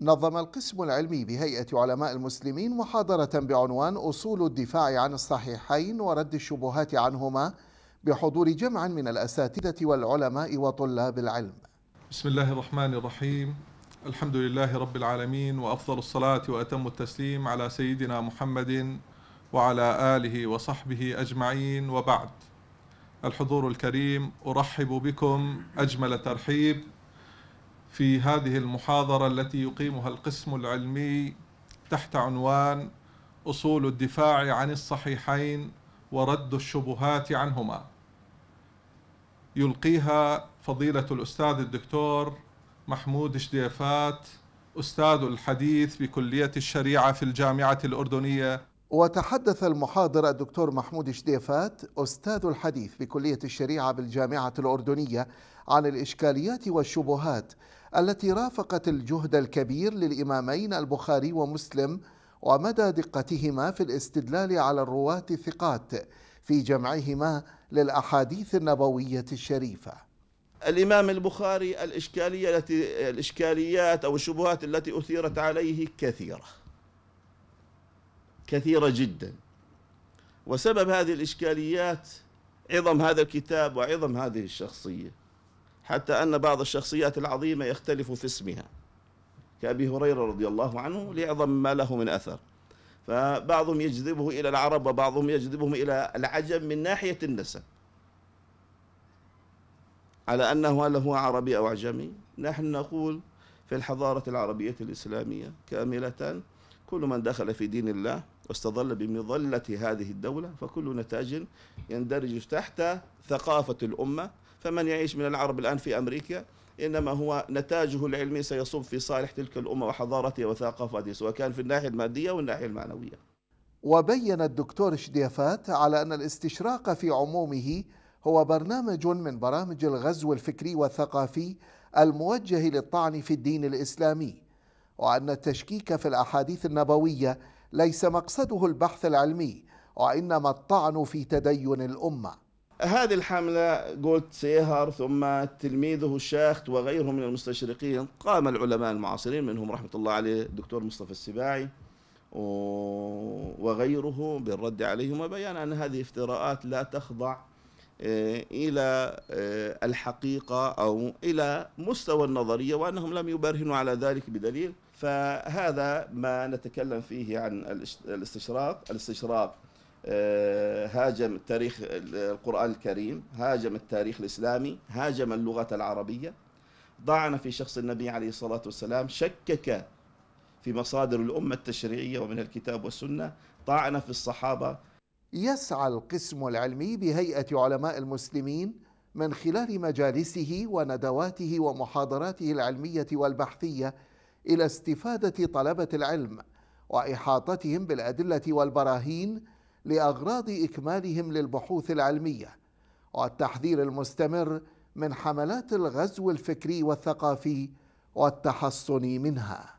نظم القسم العلمي بهيئة علماء المسلمين محاضرة بعنوان أصول الدفاع عن الصحيحين ورد الشبهات عنهما بحضور جمع من الأساتذة والعلماء وطلاب العلم. بسم الله الرحمن الرحيم. الحمد لله رب العالمين وأفضل الصلاة وأتم التسليم على سيدنا محمد وعلى آله وصحبه أجمعين. وبعد الحضور الكريم أرحب بكم أجمل ترحيب في هذه المحاضرة التي يقيمها القسم العلمي تحت عنوان أصول الدفاع عن الصحيحين ورد الشبهات عنهما. يلقيها فضيلة الأستاذ الدكتور محمود شديفات أستاذ الحديث بكلية الشريعة في الجامعة الأردنية. وتحدث المحاضر الدكتور محمود شديفات أستاذ الحديث بكلية الشريعة بالجامعة الأردنية عن الإشكاليات والشبهات التي رافقت الجهد الكبير للإمامين البخاري ومسلم ومدى دقتهما في الاستدلال على الرواة الثقات في جمعهما للأحاديث النبوية الشريفة. الإمام البخاري الإشكالية التي الإشكاليات أو الشبهات التي أثيرت عليه كثيرة. كثيرة جدا. وسبب هذه الإشكاليات عظم هذا الكتاب وعظم هذه الشخصية. حتى أن بعض الشخصيات العظيمة يختلف في اسمها. كأبي هريرة رضي الله عنه لعظم ما له من أثر. فبعضهم يجذبه إلى العرب وبعضهم يجذبهم إلى العجم من ناحية النسب. على أنه هل هو عربي أو عجمي؟ نحن نقول في الحضارة العربية الإسلامية كاملة كل من دخل في دين الله واستظل بمظلة هذه الدولة فكل نتاج يندرج تحت ثقافة الأمة. فمن يعيش من العرب الآن في أمريكا إنما هو نتاجه العلمي سيصب في صالح تلك الأمة وحضارتها وثقافتها سواء كان في الناحية المادية والناحية المعنوية. وبين الدكتور شديفات على أن الاستشراق في عمومه هو برنامج من برامج الغزو الفكري والثقافي الموجه للطعن في الدين الإسلامي وأن التشكيك في الأحاديث النبوية ليس مقصده البحث العلمي وإنما الطعن في تدين الأمة. هذه الحملة قلت سيهر ثم تلميذه الشاخت وغيرهم من المستشرقين قام العلماء المعاصرين منهم رحمة الله عليه الدكتور مصطفى السباعي وغيره بالرد عليهم وبيان أن هذه افتراءات لا تخضع آه، إلى آه، الحقيقة أو إلى مستوى النظرية وأنهم لم يبرهنوا على ذلك بدليل. فهذا ما نتكلم فيه عن الاستشراق الاستشراق هاجم تاريخ القرآن الكريم هاجم التاريخ الإسلامي هاجم اللغة العربية. ضعن في شخص النبي عليه الصلاة والسلام شكك في مصادر الأمة التشريعية ومن الكتاب والسنة. طعن في الصحابة. يسعى القسم العلمي بهيئة علماء المسلمين من خلال مجالسه وندواته ومحاضراته العلمية والبحثية إلى استفادة طلبة العلم وإحاطتهم بالأدلة والبراهين لأغراض إكمالهم للبحوث العلمية والتحذير المستمر من حملات الغزو الفكري والثقافي والتحصن منها.